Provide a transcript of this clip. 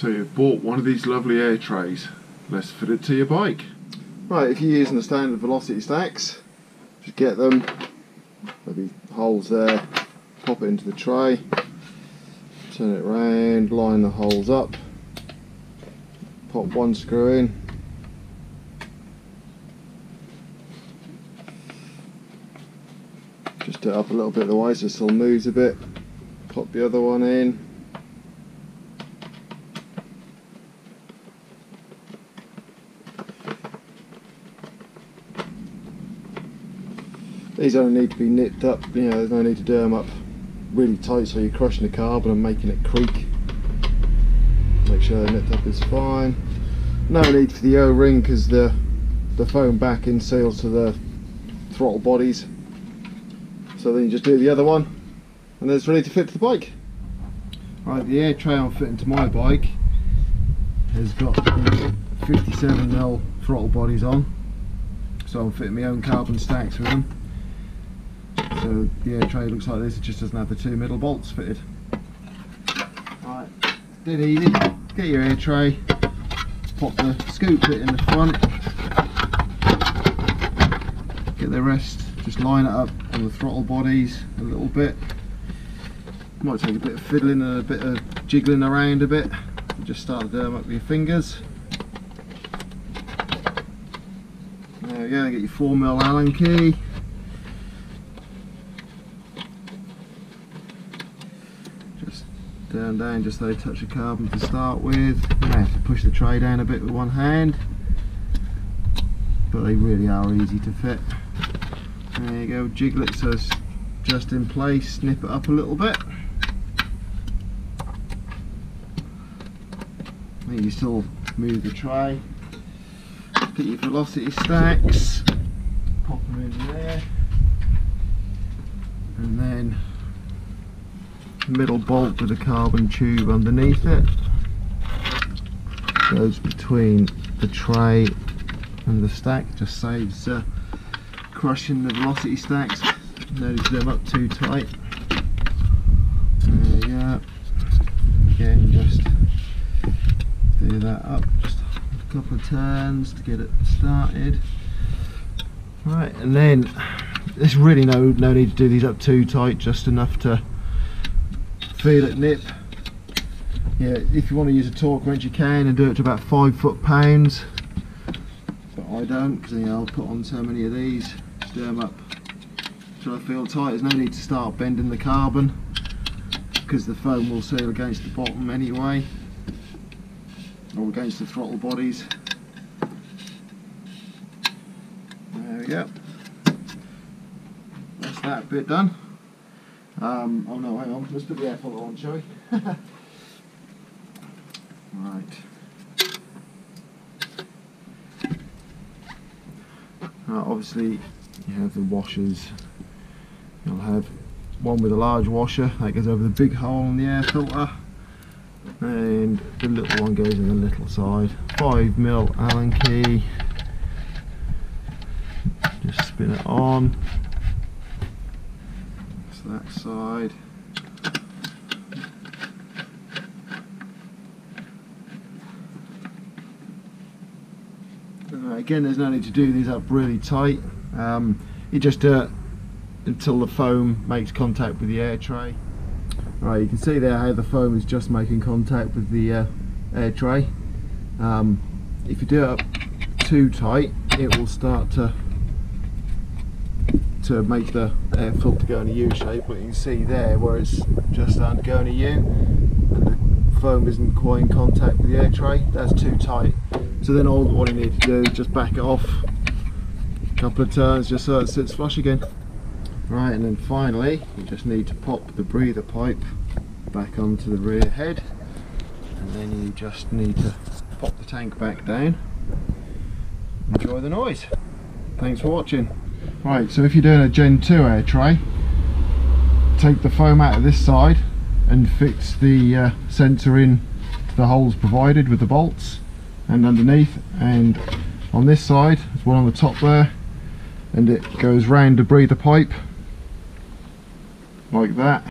So you've bought one of these lovely air trays. Let's fit it to your bike. Right, if you're using the standard velocity stacks, just get them. There'll be holes there. Pop it into the tray. Turn it round, line the holes up. Pop one screw in. Just it up a little bit the way so it still moves a bit. Pop the other one in. These only need to be nipped up, you know, there's no need to do them up really tight so you're crushing the carbon and making it creak. Make sure they're nipped up is fine. No need for the O-ring because the, the foam backing seals to the throttle bodies. So then you just do the other one and then it's ready to fit to the bike. Right, the air tray I'm fitting to my bike has got 57mm throttle bodies on. So I'm fitting my own carbon stacks with them. So the air tray looks like this, it just doesn't have the two middle bolts fitted. Right, dead easy. Get your air tray, pop the scoop bit in the front, get the rest, just line it up on the throttle bodies a little bit. Might take a bit of fiddling and a bit of jiggling around a bit. Just start to do them up with your fingers. There we go, get your 4mm Allen key. Just down, down, just so touch of carbon to start with. Have to push the tray down a bit with one hand, but they really are easy to fit. There you go, jiglets it's just in place, snip it up a little bit. Then you still move the tray. Get your velocity stacks, pop them in there, and then middle bolt with a carbon tube underneath it. Goes between the tray and the stack just saves uh, crushing the velocity stacks. No need to them up too tight. There you go. Again just do that up just a couple of turns to get it started. Right and then there's really no no need to do these up too tight just enough to feel it nip. Yeah, if you want to use a torque wrench you can and do it to about five foot pounds. But I don't because you know, I'll put on so many of these, stir them up till I feel tight. There's no need to start bending the carbon because the foam will seal against the bottom anyway or against the throttle bodies. There we go. That's that bit done. Um, oh no, hang on, let's put the air filter on, shall we? right. Obviously, you have the washers. You'll have one with a large washer that goes over the big hole in the air filter, and the little one goes in the little side. 5mm Allen key. Just spin it on that side. Uh, again, there's no need to do these up really tight. Um, you just until the foam makes contact with the air tray. Right, you can see there how the foam is just making contact with the uh, air tray. Um, if you do it up too tight, it will start to to make the air filter go in a U shape but you can see there where it's just starting to go in a U and the foam isn't quite in contact with the air tray that's too tight. So then all what you need to do is just back it off a couple of turns just so it sits flush again. Right and then finally you just need to pop the breather pipe back onto the rear head and then you just need to pop the tank back down. Enjoy the noise. Thanks for watching Right, so if you're doing a Gen 2 air tray, take the foam out of this side and fix the uh, sensor in the holes provided with the bolts and underneath and on this side, there's one on the top there and it goes round to breathe the breather pipe like that